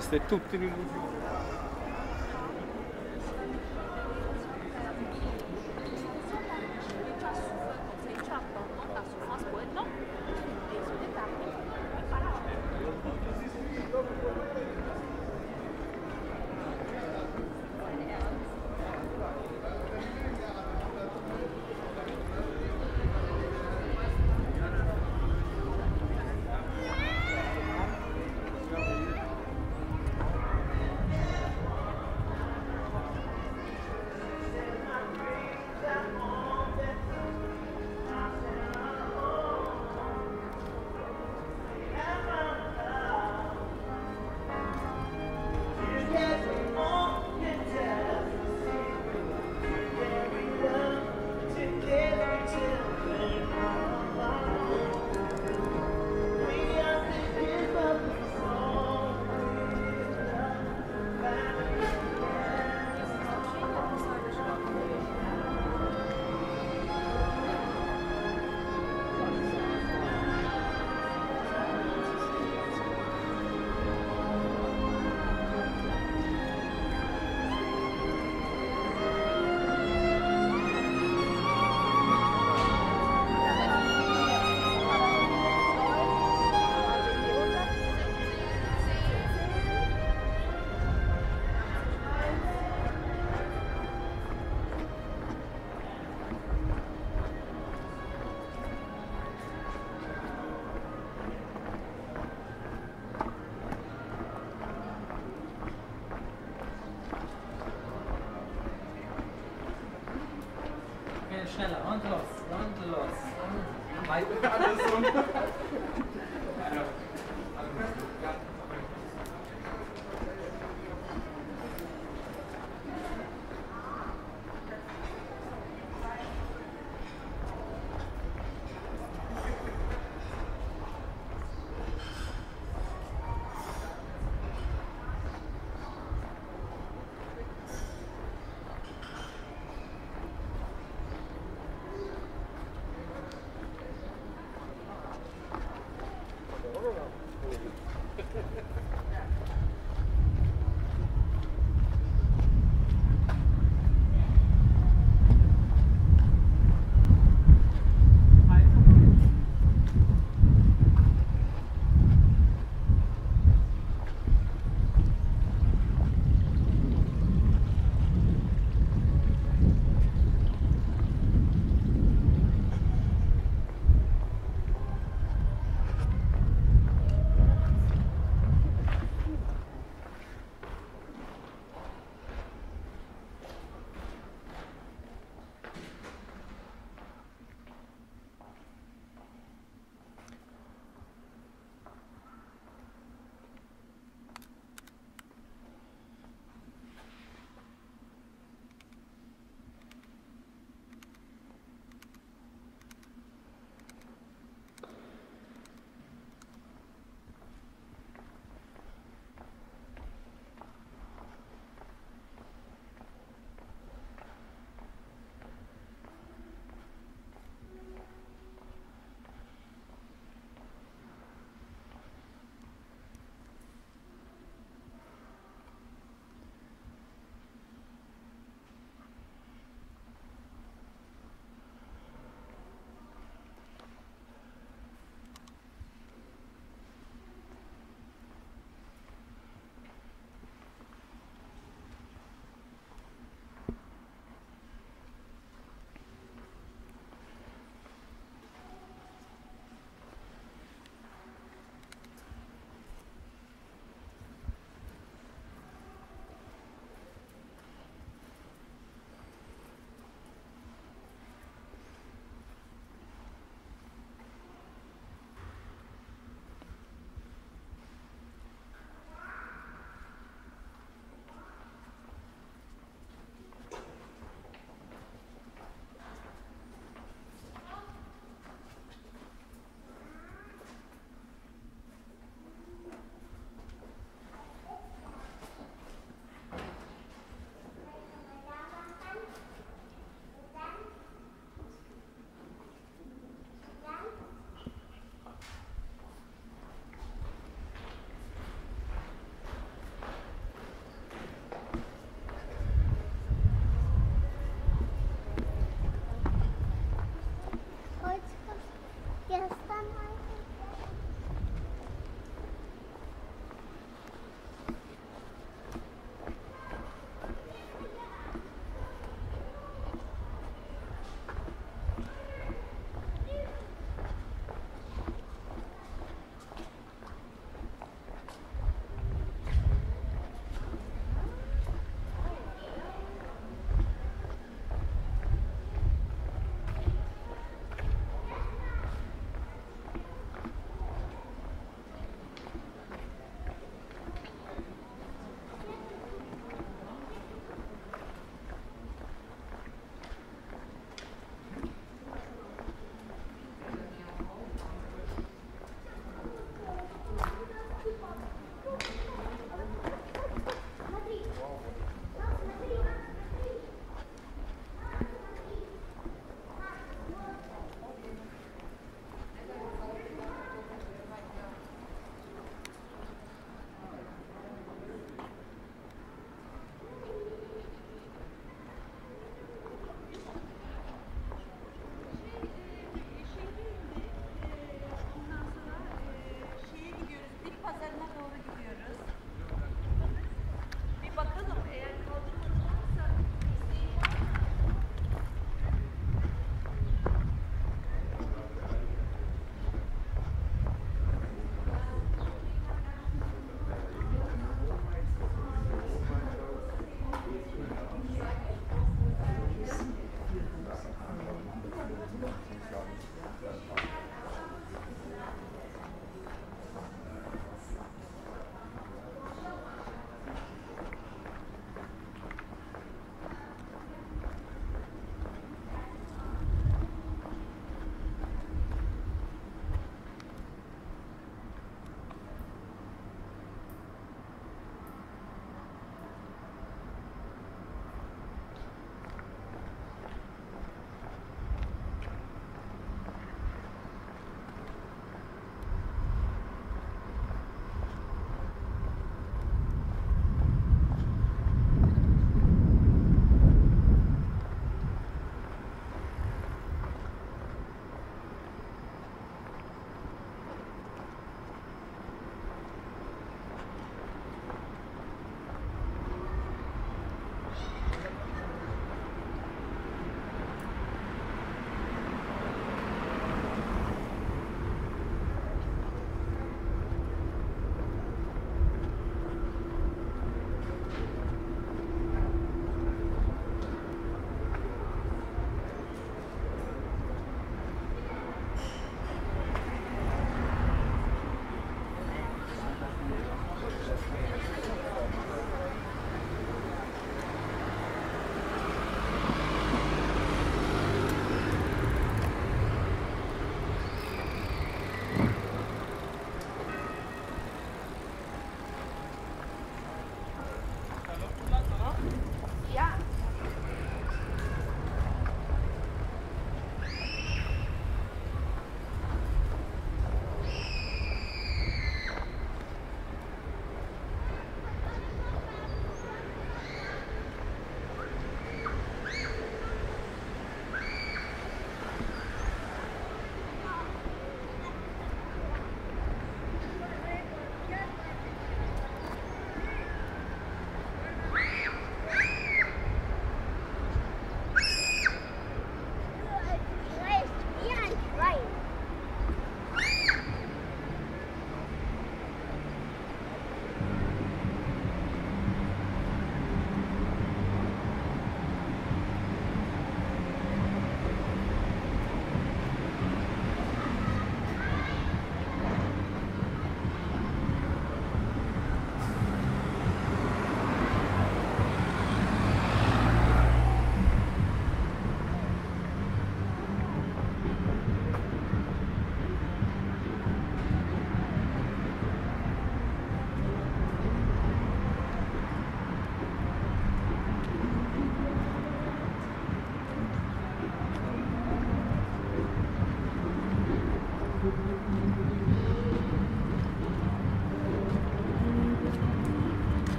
Questo è tutto un'illusione. Okay,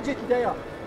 Acredito, daí, ó.